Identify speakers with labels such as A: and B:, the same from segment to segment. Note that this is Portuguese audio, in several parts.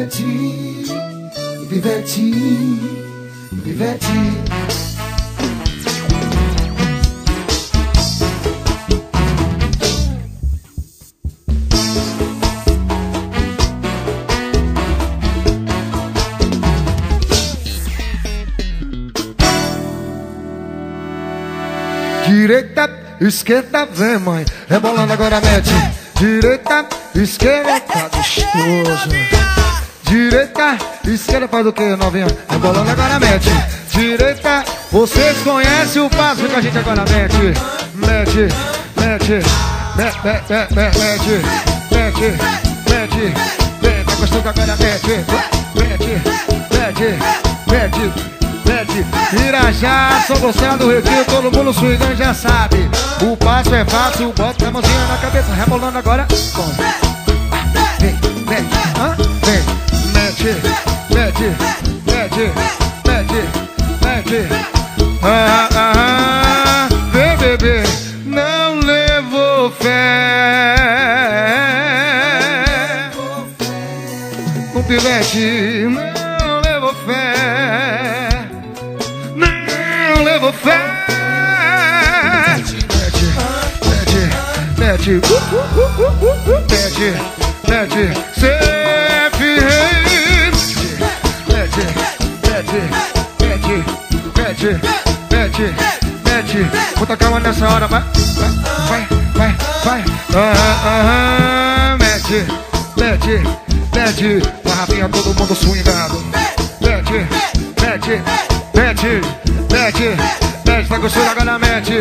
A: Ivete, Ivete. Direita, esquerda, vem mãe. Rebolando agora mete. Direita, esquerda, tá gostoso Direita, esquerda faz o que, novinha? Rebolando agora mete Direita, vocês conhecem o passo que a gente agora mete Mete, mete Mete, mete, mete, mete Mete, mete Mete, tá gostando agora mete Mete, mete, mete Sete, Irajá, São Gonçalo do Retiro, todo mundo swingando já sabe. O passo é fácil, bota a mãozinha na cabeça, rebolando agora. Vem, mete, mete, mete, mete. Ah, ah, ah, bebê, não levou fé. Com pivete, não levou fé levo fé. Mete, mete, mete, mete, mete, mete, mete, mete, mete, mete. Muita calma nessa hora, vai, vai, vai, vai. Ah, ah, mete, mete, mete. Garrafinha, todo mundo swingado. Mete, mete, mete. Gostando agora mete.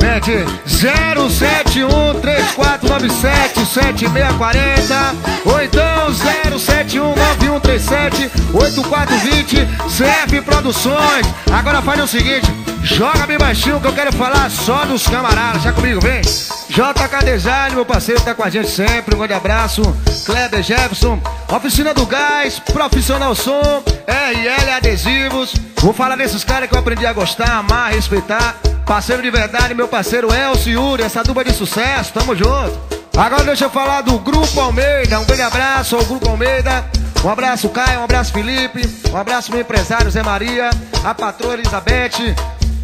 A: Mete 071 3497 7640 ou então 071 9137 8420 CF Produções. Agora faz o seguinte, joga bem baixinho que eu quero falar só dos camaradas. Já comigo, vem. JK Design, meu parceiro, tá com a gente sempre. Um grande abraço. Kleber Jefferson, Oficina do Gás, Profissional Som, RL Adesivos. Vou falar desses caras que eu aprendi a gostar, amar, respeitar. Parceiro de verdade, meu parceiro Elcio Yuri, essa dupla de sucesso, tamo junto. Agora deixa eu falar do Grupo Almeida. Um grande abraço ao Grupo Almeida. Um abraço, Caio, um abraço, Felipe. Um abraço, meu empresário, Zé Maria. A patroa Elizabeth.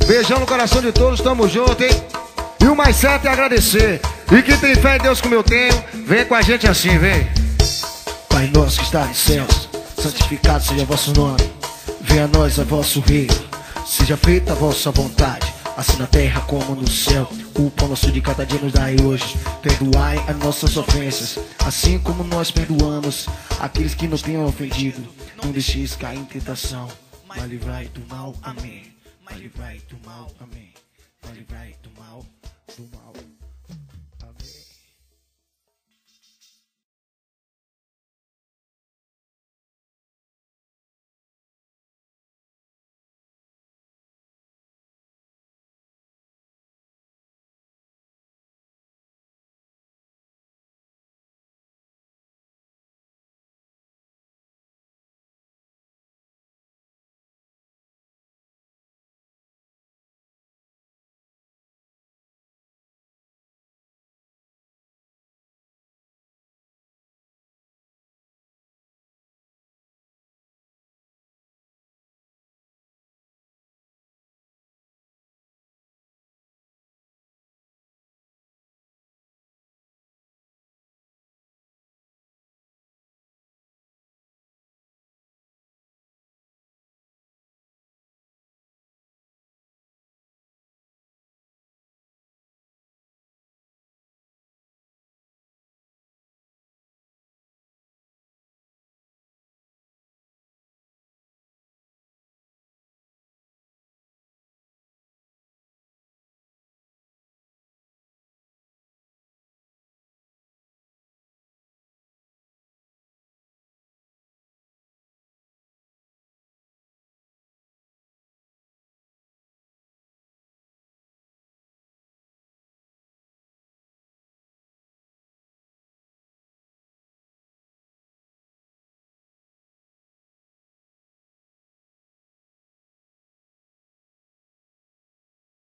A: Beijão no coração de todos, tamo junto, hein? E o mais certo é agradecer. E quem tem fé em Deus como eu tenho, vem com a gente assim, vem.
B: Pai nosso que está nos céus, santificado seja vosso nome. Venha a nós a vosso reino, seja feita a vossa vontade, assim na terra como no céu. O pão nosso de cada dia nos dai hoje. Perdoai as nossas ofensas, assim como nós perdoamos aqueles que nos tenham ofendido. Não deixeis cair em tentação, mas livrai do mal. Amém. Mas livrai do mal. Amém. Mas livrai do mal. Do mal.